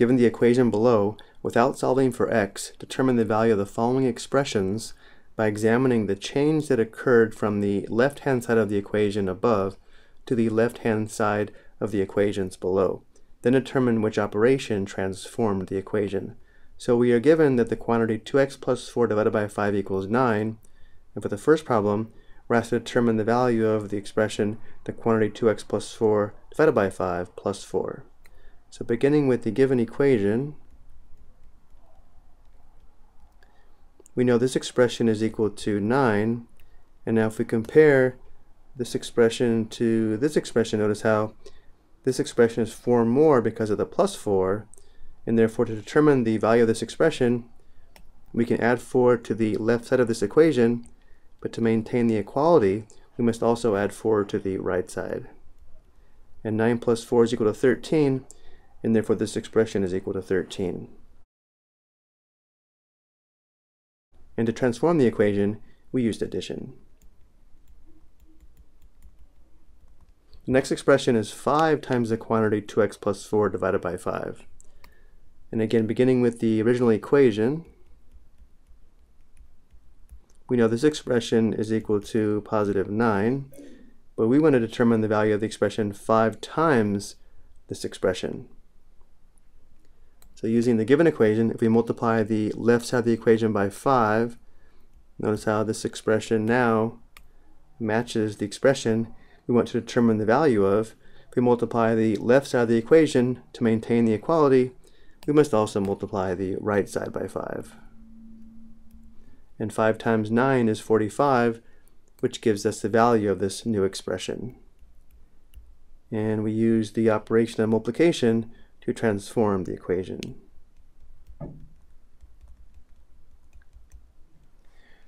given the equation below, without solving for x, determine the value of the following expressions by examining the change that occurred from the left-hand side of the equation above to the left-hand side of the equations below. Then determine which operation transformed the equation. So we are given that the quantity 2x plus 4 divided by 5 equals 9. And for the first problem, we're asked to determine the value of the expression the quantity 2x plus 4 divided by 5 plus 4. So beginning with the given equation, we know this expression is equal to 9. And now if we compare this expression to this expression, notice how this expression is 4 more because of the plus 4. And therefore, to determine the value of this expression, we can add 4 to the left side of this equation. But to maintain the equality, we must also add 4 to the right side. And 9 plus 4 is equal to 13 and therefore this expression is equal to 13. And to transform the equation, we used addition. The next expression is 5 times the quantity 2x plus 4 divided by 5. And again, beginning with the original equation, we know this expression is equal to positive 9, but we want to determine the value of the expression 5 times this expression. So using the given equation, if we multiply the left side of the equation by 5, notice how this expression now matches the expression we want to determine the value of. If we multiply the left side of the equation to maintain the equality, we must also multiply the right side by 5. And 5 times 9 is 45, which gives us the value of this new expression. And we use the operation of multiplication to transform the equation.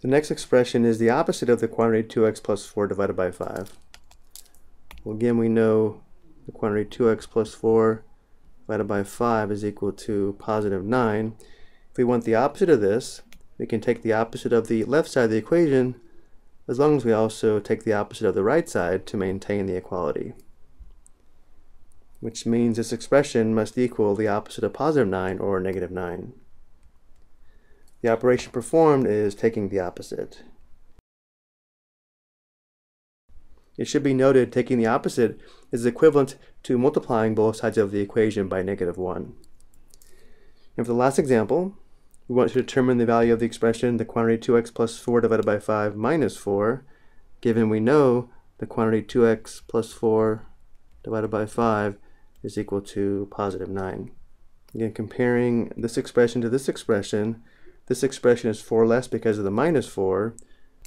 The next expression is the opposite of the quantity 2x plus 4 divided by 5. Well, again, we know the quantity 2x plus 4 divided by 5 is equal to positive 9. If we want the opposite of this, we can take the opposite of the left side of the equation as long as we also take the opposite of the right side to maintain the equality which means this expression must equal the opposite of positive 9 or negative 9. The operation performed is taking the opposite. It should be noted taking the opposite is equivalent to multiplying both sides of the equation by negative 1. And for the last example, we want to determine the value of the expression the quantity 2x plus 4 divided by 5 minus 4, given we know the quantity 2x plus 4 divided by 5 is equal to positive 9. Again, comparing this expression to this expression, this expression is 4 less because of the minus 4.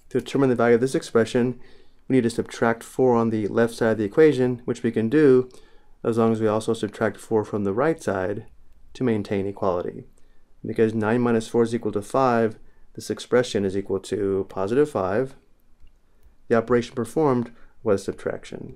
To determine the value of this expression, we need to subtract 4 on the left side of the equation, which we can do as long as we also subtract 4 from the right side to maintain equality. Because 9 minus 4 is equal to 5, this expression is equal to positive 5. The operation performed was subtraction.